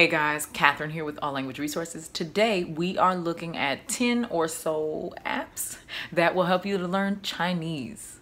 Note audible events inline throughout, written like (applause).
Hey guys, Catherine here with All Language Resources. Today we are looking at 10 or so apps that will help you to learn Chinese.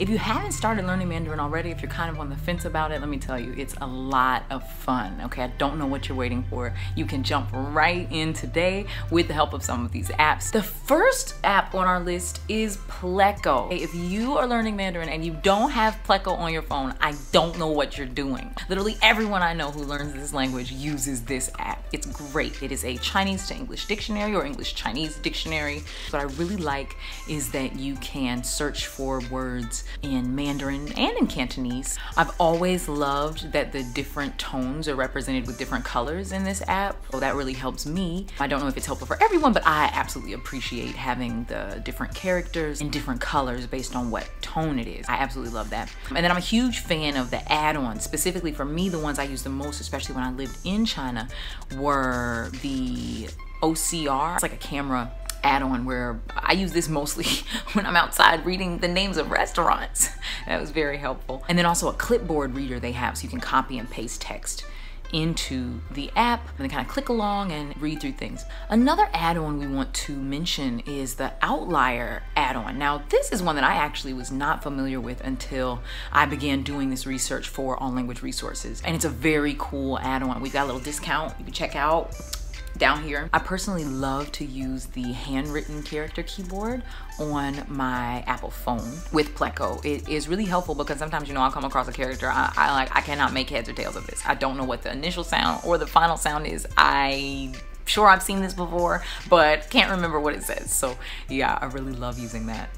If you haven't started learning Mandarin already, if you're kind of on the fence about it, let me tell you, it's a lot of fun, okay? I don't know what you're waiting for. You can jump right in today with the help of some of these apps. The first app on our list is Pleco. If you are learning Mandarin and you don't have Pleco on your phone, I don't know what you're doing. Literally everyone I know who learns this language uses this app. It's great. It is a Chinese to English dictionary or English Chinese dictionary. What I really like is that you can search for words in Mandarin and in Cantonese. I've always loved that the different tones are represented with different colors in this app. So that really helps me. I don't know if it's helpful for everyone, but I absolutely appreciate having the different characters in different colors based on what tone it is. I absolutely love that. And then I'm a huge fan of the add-ons. Specifically for me, the ones I use the most, especially when I lived in China, were the OCR. It's like a camera add-on where I use this mostly (laughs) when I'm outside reading the names of restaurants. (laughs) That was very helpful. And then also a clipboard reader they have so you can copy and paste text into the app and then kind of click along and read through things. Another add-on we want to mention is the Outlier add-on. Now this is one that I actually was not familiar with until I began doing this research for All Language Resources and it's a very cool add-on. We've got a little discount you can check out down here. I personally love to use the handwritten character keyboard on my Apple phone with Pleco. It is really helpful because sometimes, you know, I'll come across a character, I, I like, I cannot make heads or tails of this. I don't know what the initial sound or the final sound is. I sure I've seen this before, but can't remember what it says. So yeah, I really love using that.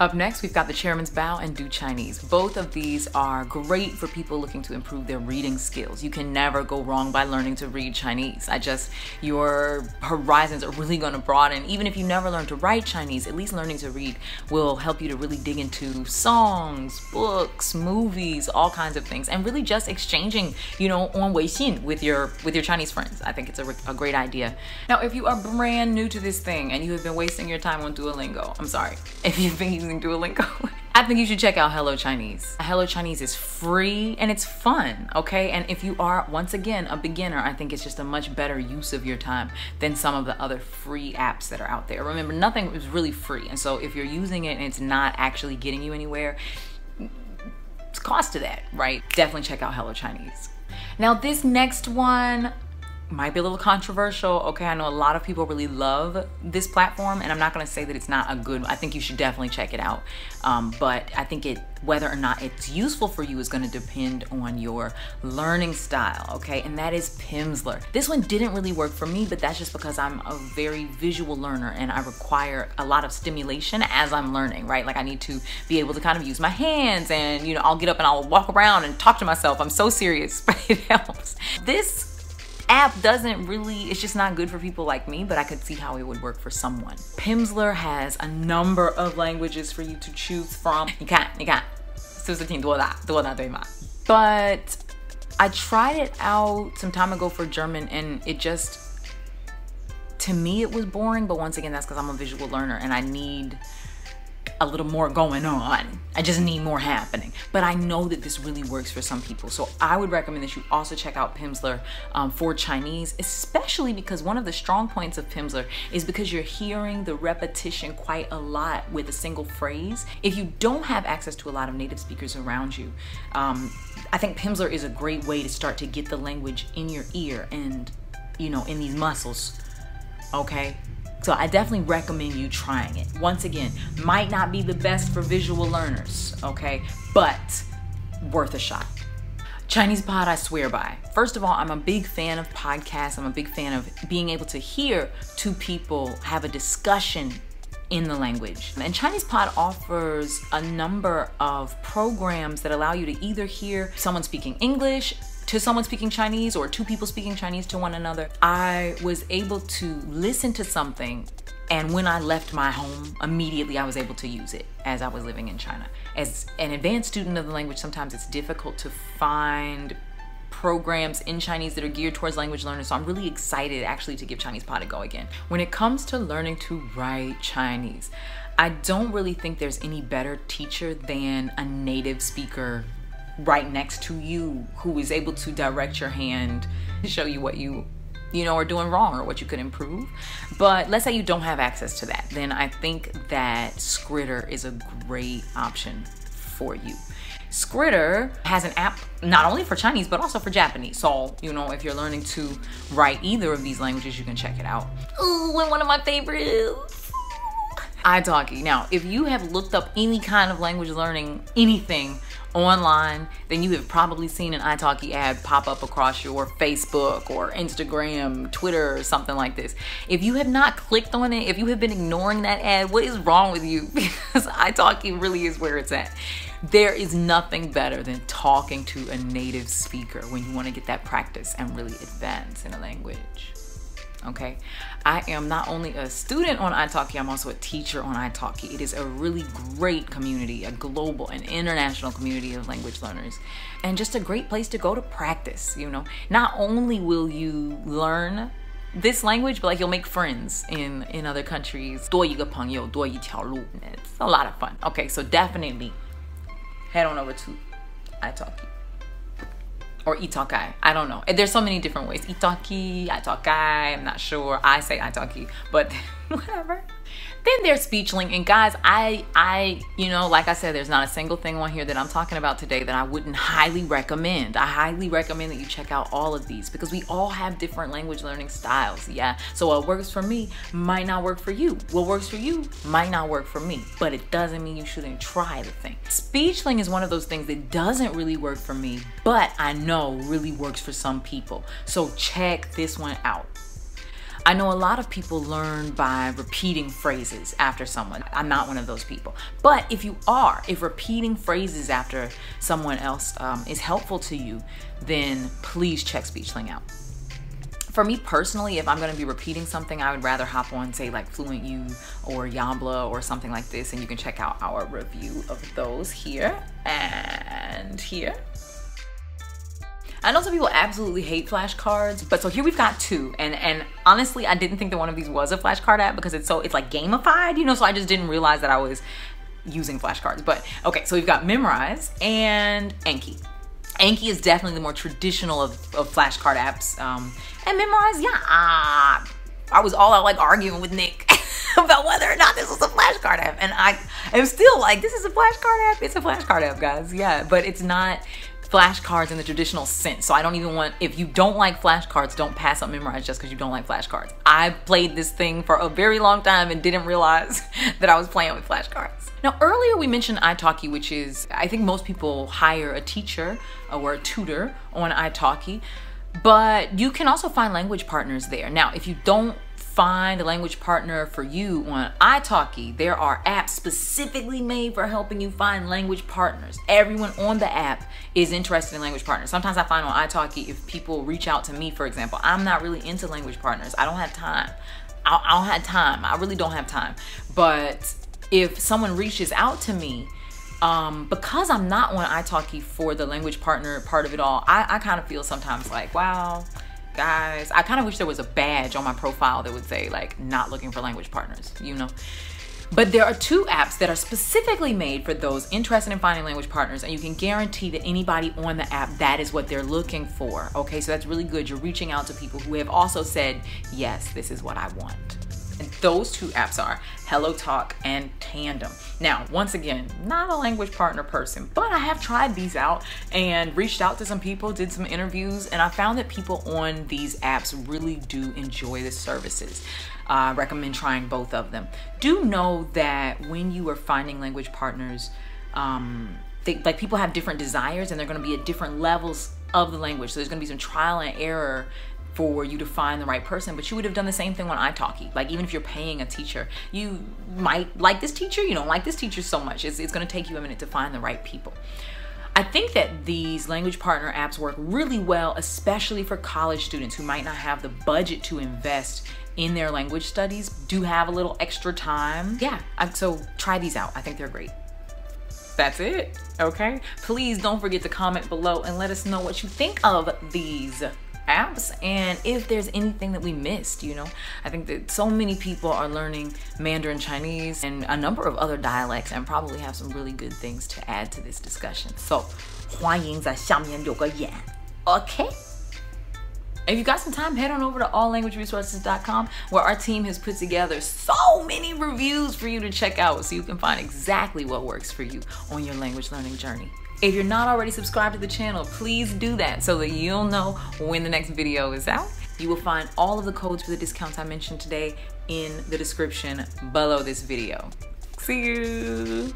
Up next, we've got the Chairman's Bao and Du Chinese. Both of these are great for people looking to improve their reading skills. You can never go wrong by learning to read Chinese. I just, your horizons are really gonna broaden. Even if you never learn to write Chinese, at least learning to read will help you to really dig into songs, books, movies, all kinds of things, and really just exchanging, you know, on Weixin with your with your Chinese friends. I think it's a, a great idea. Now, if you are brand new to this thing and you have been wasting your time on Duolingo, I'm sorry. If you've been using Duolingo. (laughs) I think you should check out Hello Chinese. Hello Chinese is free and it's fun, okay? And if you are, once again, a beginner, I think it's just a much better use of your time than some of the other free apps that are out there. Remember, nothing is really free. And so if you're using it and it's not actually getting you anywhere, it's cost to that, right? Definitely check out Hello Chinese. Now this next one, might be a little controversial. Okay, I know a lot of people really love this platform, and I'm not gonna say that it's not a good. I think you should definitely check it out. Um, but I think it whether or not it's useful for you is gonna depend on your learning style. Okay, and that is Pimsleur. This one didn't really work for me, but that's just because I'm a very visual learner and I require a lot of stimulation as I'm learning. Right, like I need to be able to kind of use my hands, and you know I'll get up and I'll walk around and talk to myself. I'm so serious, (laughs) but it helps. This app doesn't really, it's just not good for people like me, but I could see how it would work for someone. Pimsleur has a number of languages for you to choose from. You can't, you can't. But I tried it out some time ago for German and it just, to me it was boring, but once again, that's because I'm a visual learner and I need a little more going on. I just need more happening. But I know that this really works for some people. So I would recommend that you also check out Pimsleur um, for Chinese, especially because one of the strong points of Pimsleur is because you're hearing the repetition quite a lot with a single phrase. If you don't have access to a lot of native speakers around you, um, I think Pimsleur is a great way to start to get the language in your ear and, you know, in these muscles, okay? So I definitely recommend you trying it. Once again, might not be the best for visual learners, okay? But worth a shot. Chinese pod I swear by. First of all, I'm a big fan of podcasts. I'm a big fan of being able to hear two people have a discussion in the language. And Chinese Pod offers a number of programs that allow you to either hear someone speaking English, to someone speaking Chinese or two people speaking Chinese to one another, I was able to listen to something and when I left my home, immediately I was able to use it as I was living in China. As an advanced student of the language, sometimes it's difficult to find programs in Chinese that are geared towards language learners. So I'm really excited actually to give Chinese Pod a go again. When it comes to learning to write Chinese, I don't really think there's any better teacher than a native speaker right next to you who is able to direct your hand show you what you you know are doing wrong or what you could improve but let's say you don't have access to that then i think that skritter is a great option for you Skritter has an app not only for Chinese but also for Japanese. So, you know, if you're learning to write either of these languages, you can check it out. Ooh, and one of my favorites italki. Now, if you have looked up any kind of language learning, anything online, then you have probably seen an italki ad pop up across your Facebook or Instagram, Twitter, or something like this. If you have not clicked on it, if you have been ignoring that ad, what is wrong with you? (laughs) Because italki really is where it's at. There is nothing better than talking to a native speaker when you want to get that practice and really advance in a language Okay, I am not only a student on italki, I'm also a teacher on italki. It is a really great community, a global and international community of language learners, and just a great place to go to practice. You know, not only will you learn this language, but like you'll make friends in in other countries. 多一个朋友，多一条路. It's a lot of fun. Okay, so definitely head on over to italki or itakai. I don't know. There's so many different ways. Itaki, itakai, I'm not sure. I say itaki, but (laughs) whatever. Then there's Speechling, and guys, I, I, you know, like I said, there's not a single thing on here that I'm talking about today that I wouldn't highly recommend. I highly recommend that you check out all of these because we all have different language learning styles. Yeah, so what works for me might not work for you. What works for you might not work for me, but it doesn't mean you shouldn't try the thing. Speechling is one of those things that doesn't really work for me, but I know really works for some people. So check this one out. I know a lot of people learn by repeating phrases after someone. I'm not one of those people. But if you are, if repeating phrases after someone else um, is helpful to you, then please check Speechling out. For me personally, if I'm going to be repeating something, I would rather hop on, say, like Fluent U or Yabla or something like this, and you can check out our review of those here and here. I know some people absolutely hate flashcards, but so here we've got two. And and honestly, I didn't think that one of these was a flashcard app because it's so it's like gamified, you know, so I just didn't realize that I was using flashcards. But okay, so we've got Memrise and Anki. Anki is definitely the more traditional of, of flashcard apps. Um, and Memrise, yeah, uh, I was all out like arguing with Nick (laughs) about whether or not this was a flashcard app. And I am still like, this is a flashcard app. It's a flashcard app, guys. Yeah, but it's not flashcards in the traditional sense. So I don't even want, if you don't like flashcards, don't pass up Memrise just because you don't like flashcards. I played this thing for a very long time and didn't realize (laughs) that I was playing with flashcards. Now, earlier we mentioned italki, which is, I think most people hire a teacher or a tutor on italki, but you can also find language partners there. Now, if you don't find a language partner for you on italki. There are apps specifically made for helping you find language partners. Everyone on the app is interested in language partners. Sometimes I find on italki if people reach out to me, for example, I'm not really into language partners. I don't have time. I, don't have time. I really don't have time. But if someone reaches out to me, um, because I'm not on italki for the language partner part of it all, I, I kind of feel sometimes like, wow, guys. I kind of wish there was a badge on my profile that would say like not looking for language partners, you know? But there are two apps that are specifically made for those interested in finding language partners, and you can guarantee that anybody on the app, that is what they're looking for. Okay, so that's really good. You're reaching out to people who have also said, yes, this is what I want. And those two apps are HelloTalk and Tandem. Now, once again, not a language partner person, but I have tried these out and reached out to some people, did some interviews, and I found that people on these apps really do enjoy the services. I uh, recommend trying both of them. Do know that when you are finding language partners, um, they, like people have different desires and they're going to be at different levels of the language. So there's going to be some trial and error for you to find the right person but you would have done the same thing on italki like even if you're paying a teacher you might like this teacher you don't like this teacher so much it's, it's going to take you a minute to find the right people I think that these language partner apps work really well, especially for college students who might not have the budget to invest in their language studies, do have a little extra time. Yeah, so try these out. I think they're great. That's it, okay? Please don't forget to comment below and let us know what you think of these apps and if there's anything that we missed, you know. I think that so many people are learning Mandarin Chinese and a number of other dialects and probably have some really good things to add to this discussion. So, 欢迎在下面留个言，OK？if you got some time, head on over to alllanguageresources.com where our team has put together so many reviews for you to check out so you can find exactly what works for you on your language learning journey. If you're not already subscribed to the channel, please do that so that you'll know when the next video is out. You will find all of the codes for the discounts I mentioned today in the description below this video. See you.